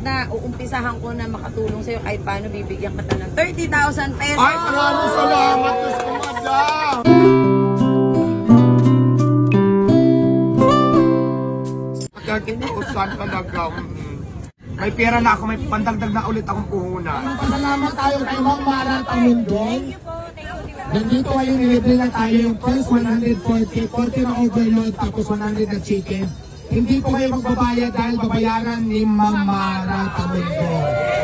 na uumpisahan ko na makatulong sa'yo kahit paano bibigyan kita ng 30,000 pesos. Ay, maraming salamat, Diyos ko, madam! Nagkikiusan talaga. mm. May pera na ako, may pandagdag na ulit akong puhunan. Pasalamat tayo kay Ma'am Mara Tamundong. Nandito ngayon nilibre lang tayo yung first 140, 40 na overload tapos 100 na chicken. Hindi po kayo magbabayad dahil babayaran ni Ma'am Mara Tamundong.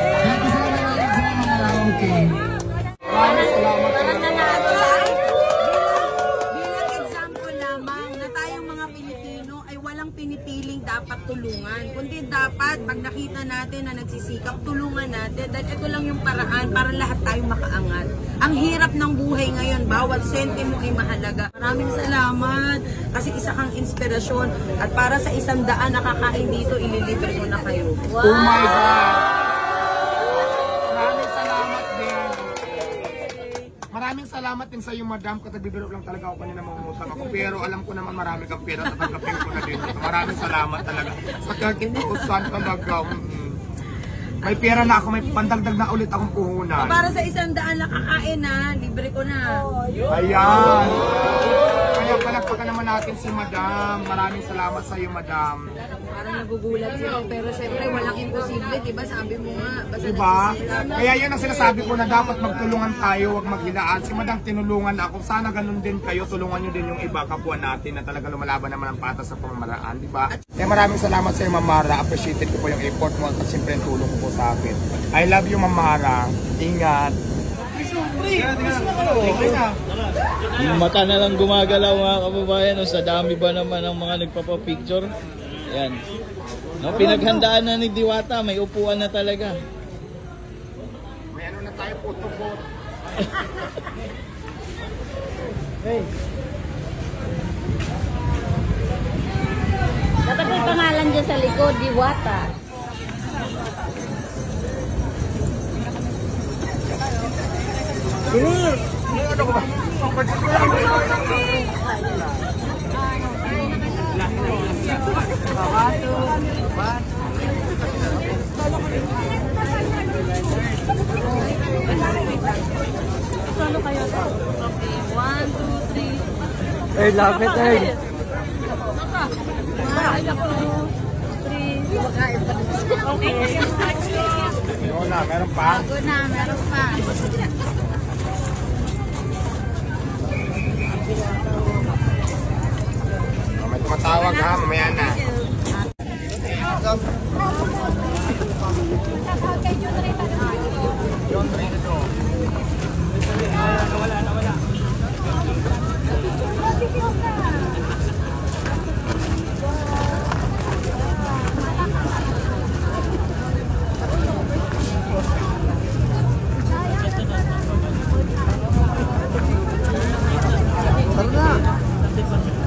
Walang pinipiling dapat tulungan. Kundi dapat pag nakita natin na nagsisikap, tulungan natin. Dahil ito lang yung paraan para lahat tayo makaangat. Ang hirap ng buhay ngayon, bawat sentimo ay mahalaga. Maraming salamat kasi isa kang inspirasyon at para sa isang daan nakakain dito, ililibre ko na kayo. Oh my God! Maraming salamat din sa iyo, madam. Katagbibiro lang talaga ako kanina mangungutang ako. Pero alam ko naman marami kang pera. Tatanggapin ko na din. Maraming salamat talaga. Sa kakinuusan talaga. mm. May pera na ako, may pandagdag na ulit akong puhunan. Para sa isang daan nakakain na, libre ko na. Ayan. Kaya palagpakan naman natin si madam. Maraming salamat sa iyo, madam. Parang nagugulat sila. Pero syempre, walang imposible, di ba? Sabi mo nga, basta Diba? Kaya yun ang sinasabi ko na dapat magtulungan tayo, wag maghilaan. Si Madam tinulungan ako. Sana ganun din kayo, tulungan nyo din yung iba, kapwa natin na talaga lumalaban naman ang patas sa pamamaraan, di ba? Kaya maraming salamat sa iyo, Ma'am Mara. Appreciated ko po yung effort mo at siyempre yung tulong mo po sa akin. I love you, Ma'am Mara. Ingat. Yung mata na lang gumagalaw mga kababayan, no, sa dami ba naman ang mga nagpapapicture. Yan. No, pinaghandaan na ni Diwata, may upuan na talaga. May ano na tayo, photo booth. Dapat may pangalan dyan sa likod, Diwata. Hey, lapit eh. Yun na, meron pa. Bago na, meron pa. Tara na!